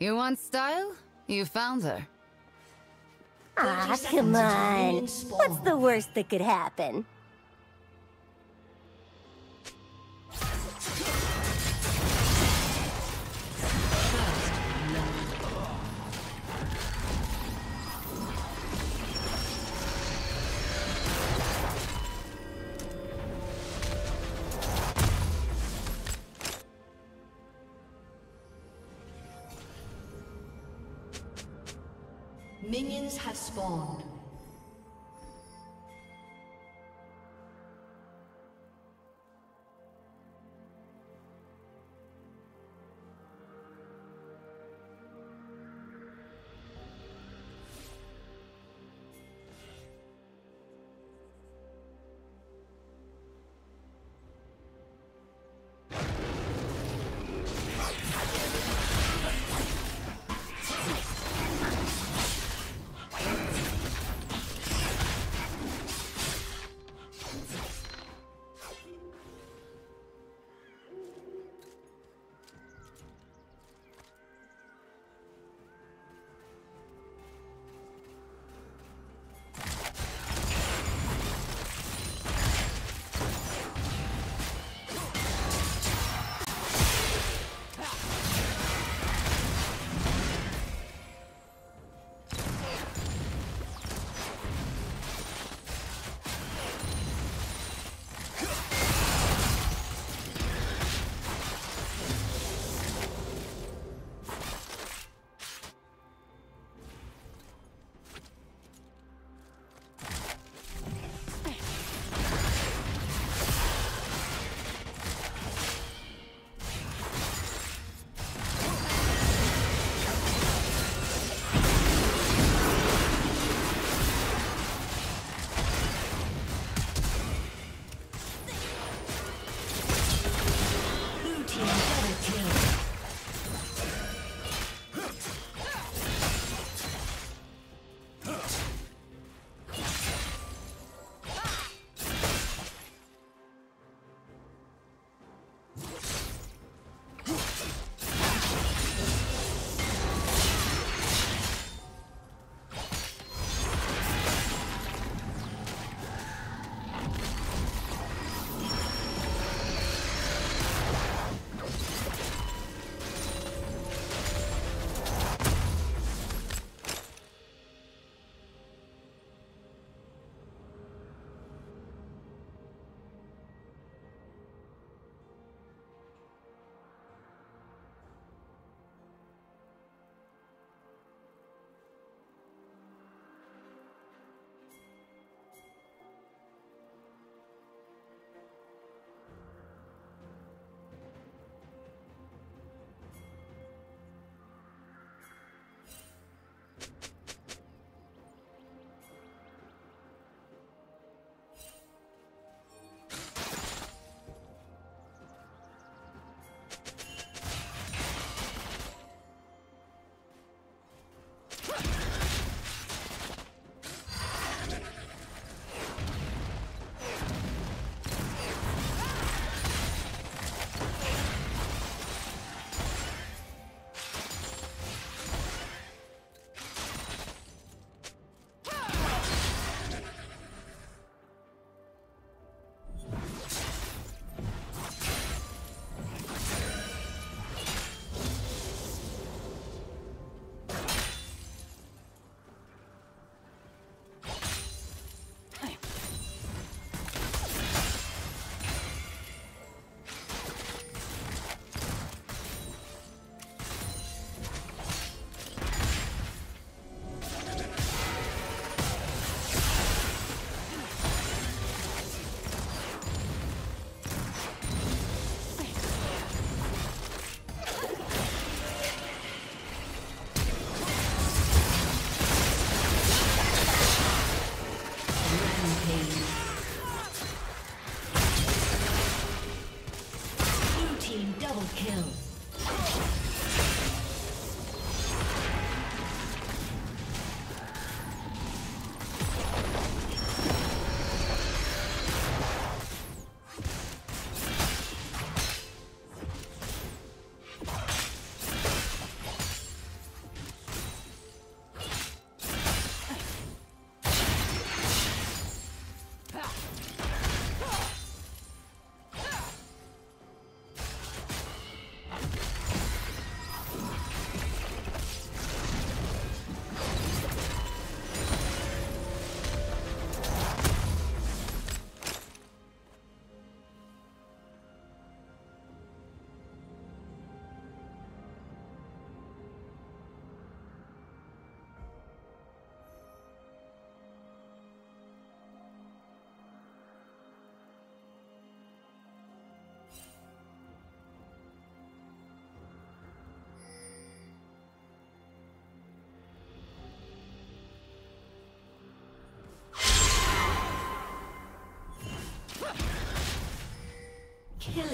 You want style? You found her. Ah, come on. What's the worst that could happen?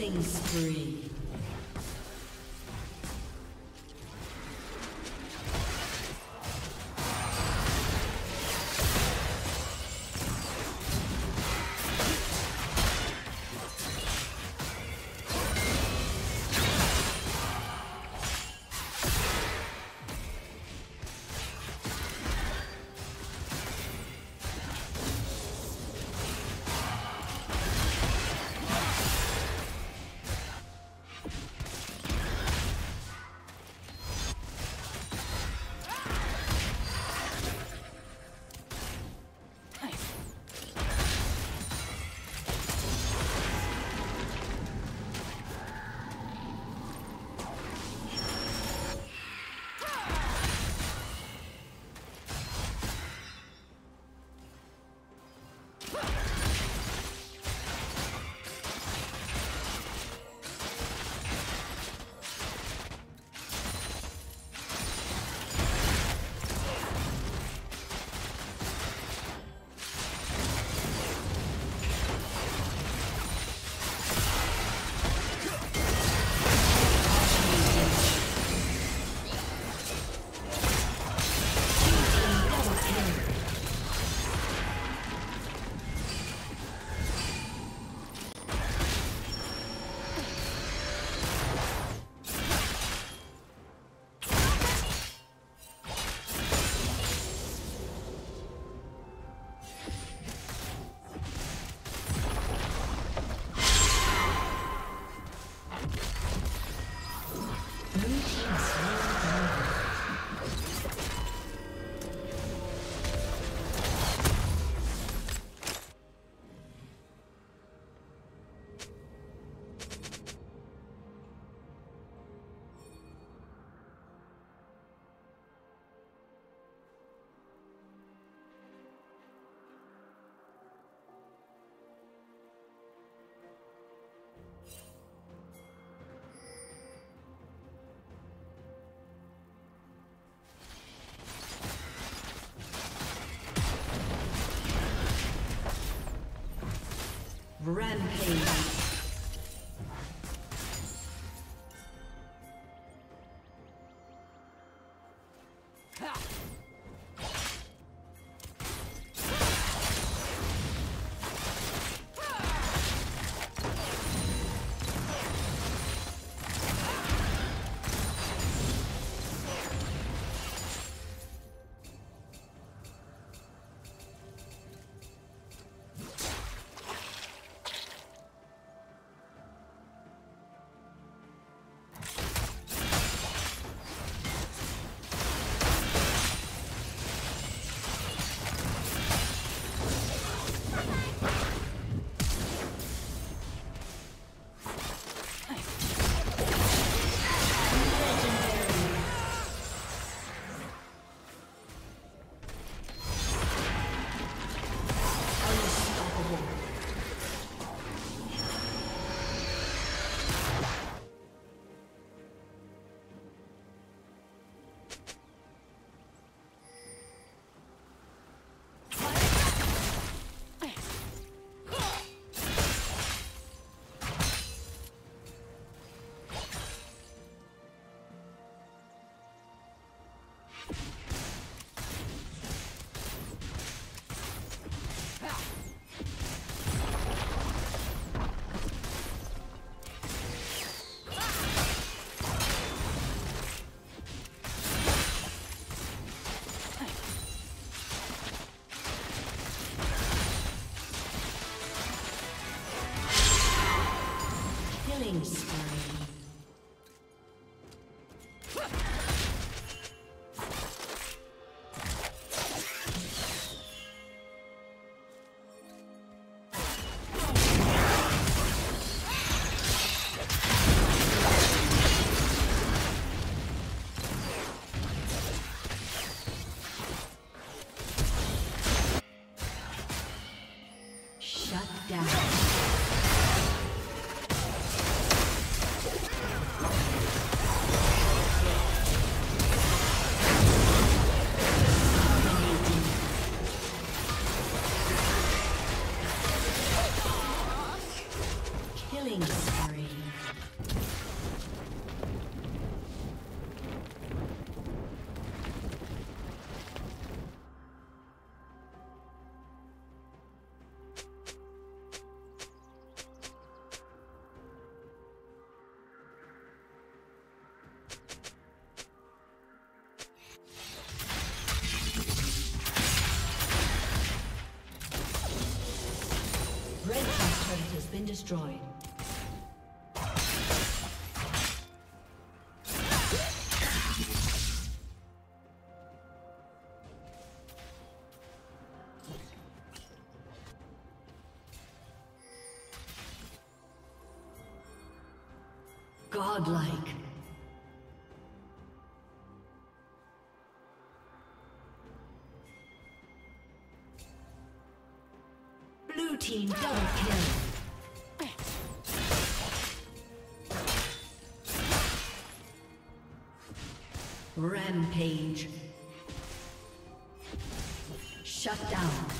Killing spree. Rampage. destroyed. Godlike. Rampage. Shut down.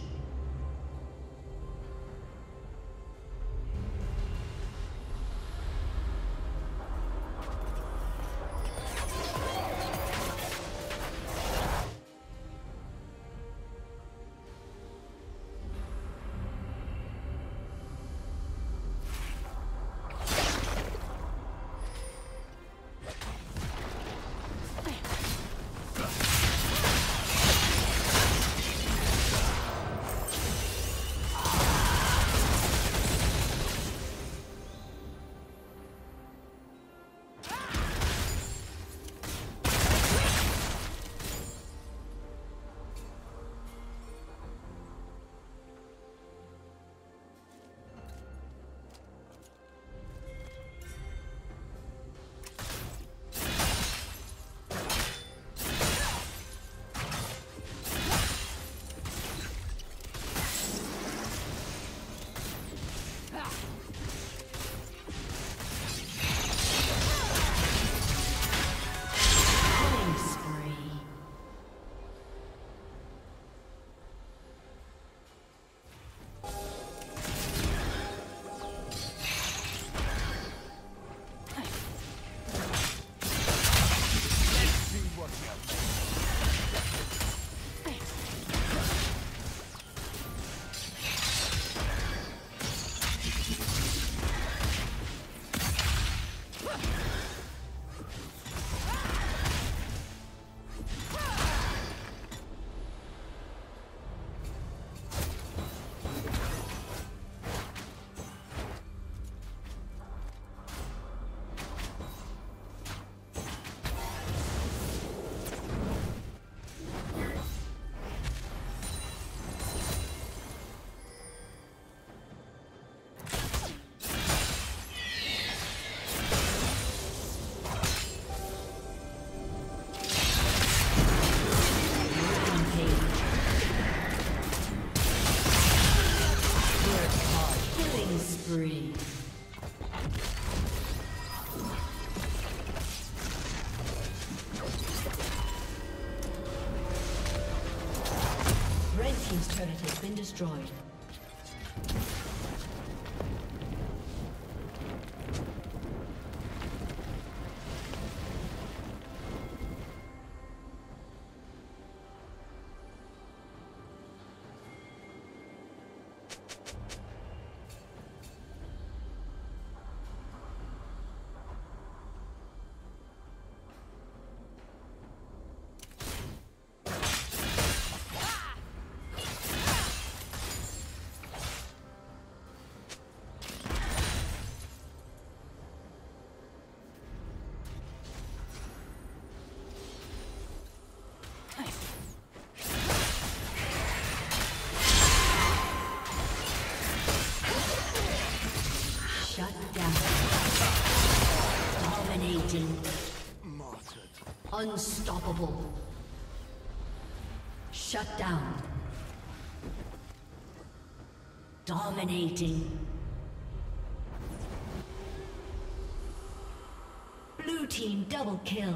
Destroyed. Unstoppable. Shut down. Dominating. Blue team double kill.